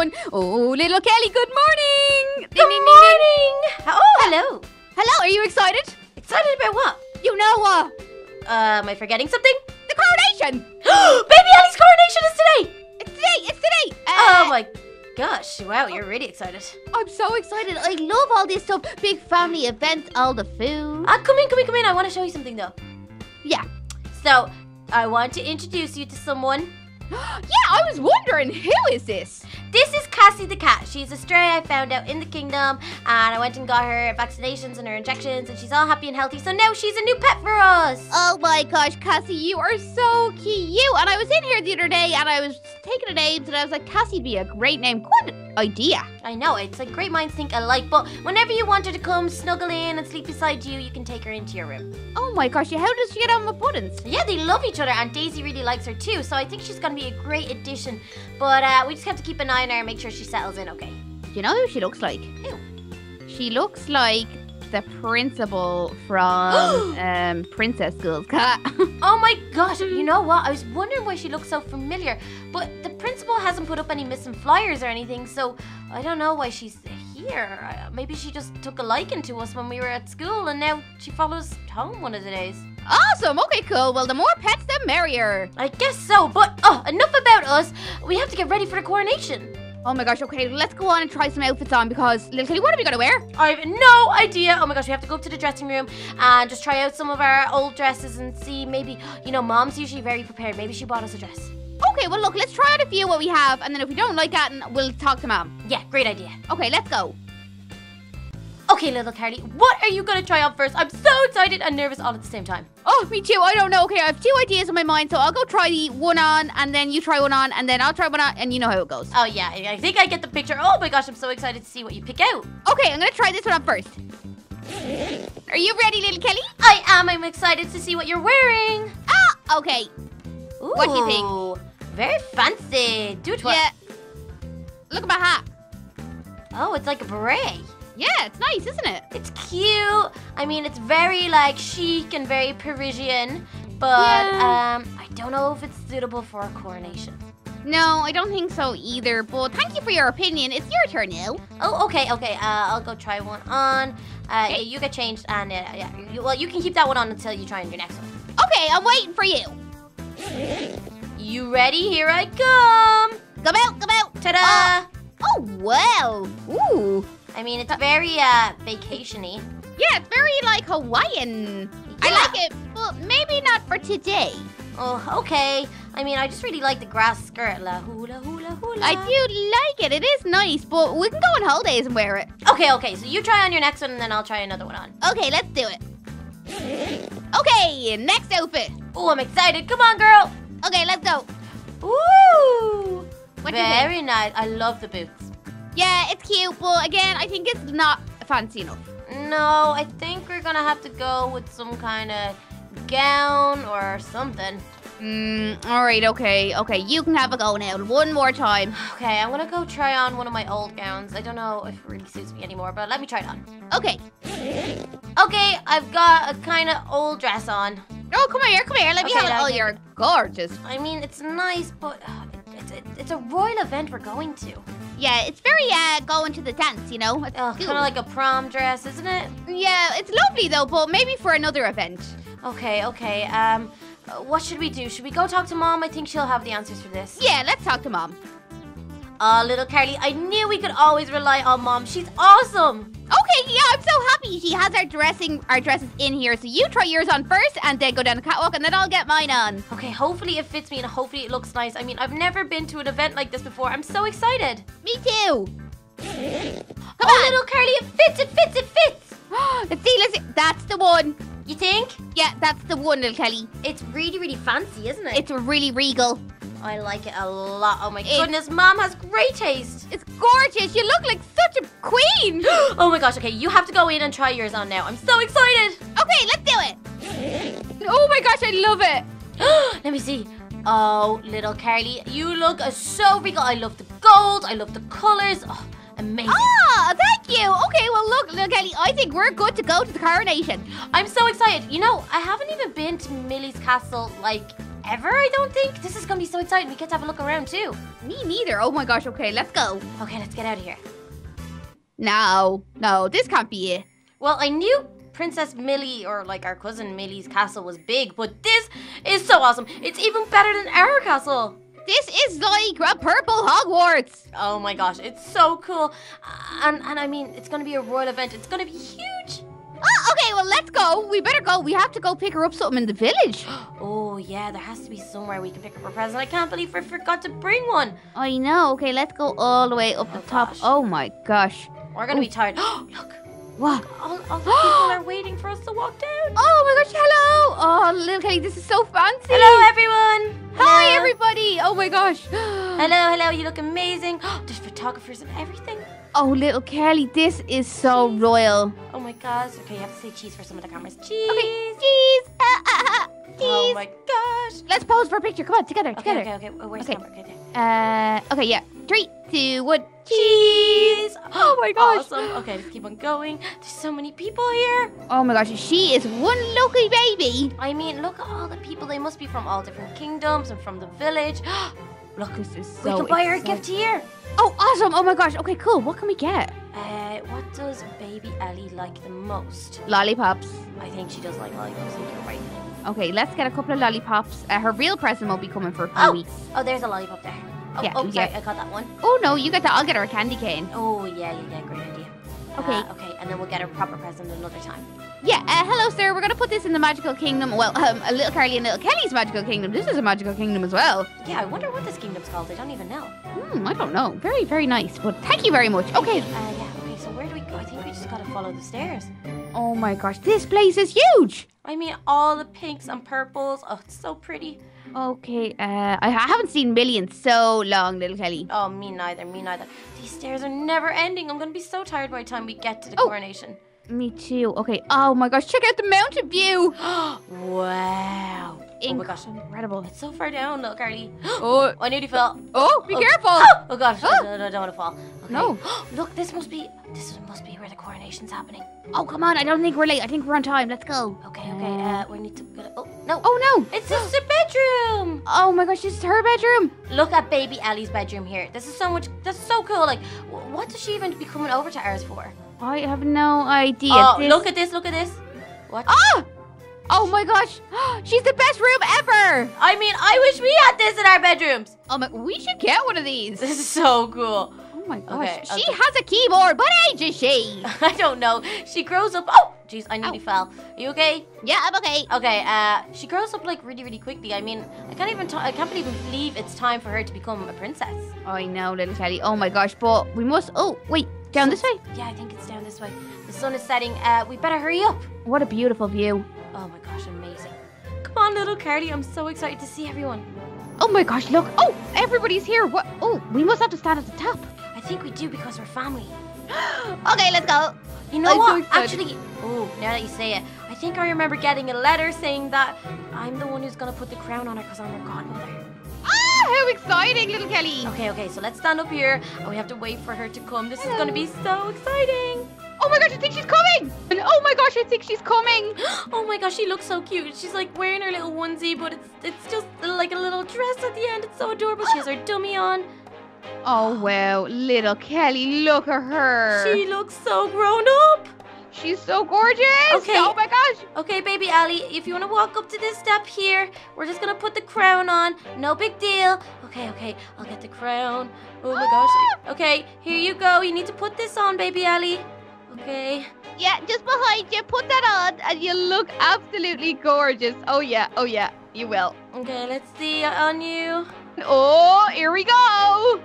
Oh, little Kelly, good morning. Good morning. Oh, hello. Hello, are you excited? Excited about what? You know what? Uh, am I forgetting something? The coronation. Baby Ellie's coronation is today. It's today. It's today. oh Uh, my gosh! Wow, you're really excited. I'm so excited. I love all this stuff. Big family events, all the food. Ah, come in, come in, come in. I want to show you something though. Yeah. So, I want to introduce you to someone. yeah, I was wondering who is this? This is Cassie the cat. She's a stray I found out in the kingdom, and I went and got her vaccinations and her injections, and she's all happy and healthy. So now she's a new pet for us. Oh my gosh, Cassie, you are so cute. And I was in here the other day and I was taking the names and I was like, Cassie'd be a great name. Good idea. I know, it's like great minds think alike, but whenever you want her to come snuggle in and sleep beside you, you can take her into your room. Oh my gosh, how does she get on with Puddins? Yeah, they love each other, and Daisy really likes her too, so I think she's gonna be a great addition. But uh, we just have to keep an eye on her and make sure she settles in okay. Do you know who she looks like? Who? She looks like the principal from um, Princess School's cat. Oh my gosh, you know what? I was wondering why she looks so familiar, but the principal hasn't put up any missing flyers or anything, so I don't know why she's here. Maybe she just took a liking to us when we were at school, and now she follows home one of the days. awesome. Okay, cool. Well, the more pets, the merrier. I guess so, but oh, enough about us. We have to get ready for the coronation. Oh my gosh, okay, let's go on and try some outfits on because, little Kitty, what are we going to wear? I have no idea. Oh my gosh, we have to go up to the dressing room and just try out some of our old dresses and see maybe, you know, mom's usually very prepared. Maybe she bought us a dress. Okay, well, look, let's try out a few what we have, and then if we don't like that, we'll talk to Mom. Yeah, great idea. Okay, let's go. Okay, little Carly, what are you gonna try on first? I'm so excited and nervous all at the same time. Oh, me too. I don't know. Okay, I have two ideas in my mind, so I'll go try the one on, and then you try one on, and then I'll try one on, and you know how it goes. Oh yeah, I think I get the picture. Oh my gosh, I'm so excited to see what you pick out. Okay, I'm gonna try this one on first. Are you ready, little Kelly? I am. I'm excited to see what you're wearing. Ah, okay. Ooh, What do you think? Very fancy. Do it. Yeah. Look at my hat. Oh, it's like a beret. Yeah, it's nice, isn't it? It's cute. I mean, it's very like chic and very Parisian, but Yeah. um, I don't know if it's suitable for a coronation. No, I don't think so either. But thank you for your opinion. It's your turn now. Oh, okay, okay. Uh, I'll go try one on. Uh, Okay. yeah, you get changed, and uh, yeah, you, well, you can keep that one on until you try on your next one. Okay, I'm waiting for you. You ready? Here I come. Come out, come out. Ta-da! Oh, wow. Ooh. I mean, it's very uh vacationy. Yeah, it's very like Hawaiian. I like it, but maybe not for today. Oh, okay. I mean, I just really like the grass skirt. La hula hula hula. I do like it. It is nice, but we can go on holidays and wear it. Okay, okay. So you try on your next one, and then I'll try another one on. Okay, let's do it. Okay, next outfit. Oh, I'm excited. Come on, girl. Okay, let's go. Ooh. What? Very nice. I love the boots. Yeah, it's cute, but again, I think it's not fancy enough. No, I think we're gonna have to go with some kind of gown or something. Mm, all right, okay, okay. You can have a go now. One more time. Okay, I'm gonna go try on one of my old gowns. I don't know if it really suits me anymore, but let me try it on. Okay. Okay, I've got a kind of old dress on. Oh, come here, come here. Let me Okay, have it. Oh, you're gorgeous. I mean, it's nice, but uh, it's, it's, it's a royal event we're going to. Yeah, it's very uh going to the dance, you know. It's Oh, kind of like a prom dress, isn't it? Yeah, it's lovely though, but maybe for another event. Okay, okay. Um, what should we do? Should we go talk to mom? I think she'll have the answers for this. Yeah, let's talk to mom. Oh, little Carly, I knew we could always rely on mom. She's awesome. Okay, yeah, I'm so happy she has our dressing our dresses in here. So you try yours on first and then go down the catwalk and then I'll get mine on. Okay, hopefully it fits me and hopefully it looks nice. I mean, I've never been to an event like this before. I'm so excited. Me too. Oh, Come oh, little Carly, it fits, it fits, it fits. let's see, let's see. That's the one. You think? Yeah, that's the one, little Kelly. It's really, really fancy, isn't it? It's really regal. I like it a lot. Oh my It's- goodness, mom has great taste. It's gorgeous. You look like such a queen. oh my gosh, okay, you have to go in and try yours on now. I'm so excited. okay, let's do it. Oh my gosh, I love it. Let me see. Oh, little Carly, you look so regal. I love the gold. I love the colors. Oh, amazing. Ah, thank you. Okay, well look, little Kelly, I think we're good to go to the coronation. I'm so excited. You know, I haven't even been to Millie's Castle like ever, I don't think. This is gonna be so exciting. We get to have a look around too. Me neither. Oh my gosh. Okay, let's go. Okay, let's get out of here. No, no, this can't be it. Well, I knew Princess Millie or like our cousin Millie's castle was big, but this is so awesome. It's even better than our castle. This is like a purple Hogwarts. Oh my gosh, it's so cool. Uh, And and I mean, it's gonna be a royal event. It's gonna be huge. Oh, okay, well, let's go. We better go. We have to go pick her up something in the village. Oh yeah, there has to be somewhere we can pick up a present. I can't believe I forgot to bring one. I know. Okay, let's go all the way up the Oh, top. gosh. Oh my gosh. We're gonna be tired. Oh, look, What? all, all the people are waiting for us to walk down. Oh my gosh, hello. Oh, little Kelly, this is so fancy. Hello, everyone. Hi, everybody. Oh my gosh. Hello, hello. You look amazing. There's photographers and everything. Oh, little Kelly, this is so royal. Oh my gosh. Okay, you have to say cheese for some of the cameras. Cheese. Okay, cheese. Ah. Oh Cheese. my gosh. Let's pose for a picture. Come on, together, Okay, together. okay, okay. Oh, Where's Okay. the camera? Okay, there. Uh, okay, yeah. Three, two, one. Cheese. Oh my gosh. Awesome. Okay, let's keep on going. There's so many people here. Oh my gosh, she is one lucky baby. I mean, look at all the people. They must be from all different kingdoms and from the village. look, This is so. we can buy her a gift here. Oh, awesome. Oh my gosh. Okay, cool. What can we get? Uh, what does baby Ellie like the most? Lollipops. I think she does like lollipops. I think you're right. Okay, let's get a couple of lollipops. Uh, her real present won't be coming for a few Oh. weeks. Oh, there's a lollipop there. Oh, Yeah, oh sorry, get- I got that one. Oh no, you get that. I'll get her a candy cane. Oh, yeah, yeah, yeah, great idea. Okay. Uh, okay, and then we'll get a proper present another time. Yeah, uh, hello, sir. We're gonna put this in the magical kingdom. Well, um, a little Carly and little Kelly's magical kingdom. This is a magical kingdom as well. Yeah, I wonder what this kingdom's called. I don't even know. Hmm, I don't know. Very, very nice. But thank you very much. Okay. Uh, yeah, okay, so where do we go? I think we just gotta follow the stairs. Oh my gosh, this place is huge. I mean, all the pinks and purples. Oh, it's so pretty. Okay, uh, I haven't seen Millie in so long, little Kelly. Oh, me neither, me neither. These stairs are never ending. I'm gonna be so tired by the time we get to the Oh. coronation. Me too. Okay. Oh my gosh, check out the mountain view. wow. Oh my gosh. Incredible. It's so far down, little Carly. Oh, I nearly fell. oh, be Oh. careful. Oh gosh, Oh. I don't, I don't want to fall. Okay. No. Look, this must be this must be where the coronation's happening. Oh, come on. I don't think we're late. I think we're on time. Let's go. Okay, okay. Uh, we need to. Go oh no. Oh no. It's just a bedroom. Oh my gosh, this is her bedroom. Look at baby Ellie's bedroom here. This is so much. That's so cool. Like, wh- what does she even be coming over to ours for? I have no idea. oh, This- look at this. Look at this. What? Ah! Oh my gosh, she's the best room ever. I mean, I wish we had this in our bedrooms. Oh my, we should get one of these. This is so cool. Oh my gosh, Okay, she okay. has a keyboard. What age is she? I don't know. She grows up. Oh, jeez, I nearly Ow. fell. you okay? yeah, I'm okay. Okay. Uh, she grows up like really, really quickly. I mean, I can't even. I can't even believe it's time for her to become a princess. I know, little Kelly. Oh my gosh, but we must. Oh wait, down this way. Yeah, I think it's down this way. The sun is setting. Uh, we better hurry up. What a beautiful view. Oh my gosh, amazing. Come on, little Carly. I'm so excited to see everyone. Oh my gosh, look. Oh, everybody's here. What? Oh, we must have to stand at the top. I think we do because we're family. okay, let's go. You know I'm what? excited. Actually, oh, now that you say it, I think I remember getting a letter saying that I'm the one who's gonna put the crown on her because I'm her godmother. Ah, how exciting, little Kelly. Okay, okay, so let's stand up here and we have to wait for her to come. This is gonna be so exciting. Oh my gosh, I think she's coming. And oh my gosh, I think she's coming. Oh my gosh, she looks so cute. She's like wearing her little onesie, but it's it's just like a little dress at the end. It's so adorable. She has her dummy on. Oh wow, little Kelly, look at her. She looks so grown up. She's so gorgeous. Okay. Oh my gosh. Okay, baby Ellie, if you want to walk up to this step here, we're just gonna put the crown on. No big deal. Okay, okay, I'll get the crown. Oh my gosh. Okay, here you go. You need to put this on, baby Ellie. Okay. Yeah, just behind you. Put that on, and you look absolutely gorgeous. Oh yeah, oh yeah, you will. Okay, let's see on you. Oh, here we go.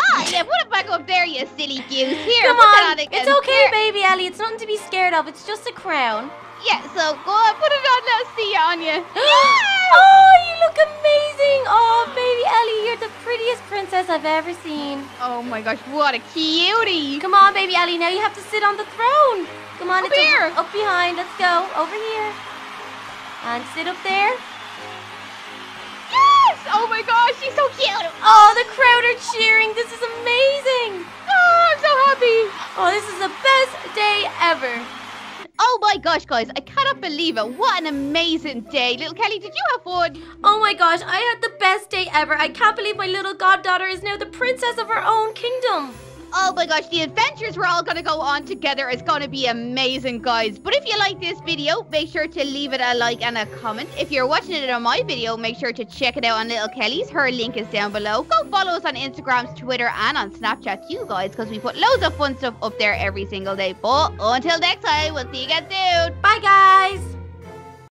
Ah, yeah, put it back up there, you silly goose. Here, Come put on. that on again. It's okay, baby Ellie. It's nothing to be scared of. It's just a crown. Yeah, so go on, put it on. Let's see you on you. princess I've ever seen. Oh my gosh, what a cutie. Come on, baby Ellie. Now you have to sit on the throne. Come on, Up it's here. up behind. Let's go over here. And sit up there. Yes! Oh my gosh, she's so cute. Oh, the crowd are cheering. This is amazing. Oh, I'm so happy. Oh, this is the best day ever. Oh my gosh, guys, I cannot believe it. What an amazing day. Little Kelly, did you have fun? Oh my gosh, I had the best day ever. I can't believe my little goddaughter is now the princess of her own kingdom. Oh my gosh, the adventures we're all going to go on together is going to be amazing, guys. But if you like this video, make sure to leave it a like and a comment. If you're watching it on my video, make sure to check it out on Little Kelly's. Her link is down below. Go follow us on Instagram, Twitter, and on Snapchat you guys, because we put loads of fun stuff up there every single day. But until next time, we'll see you again soon. Bye, guys.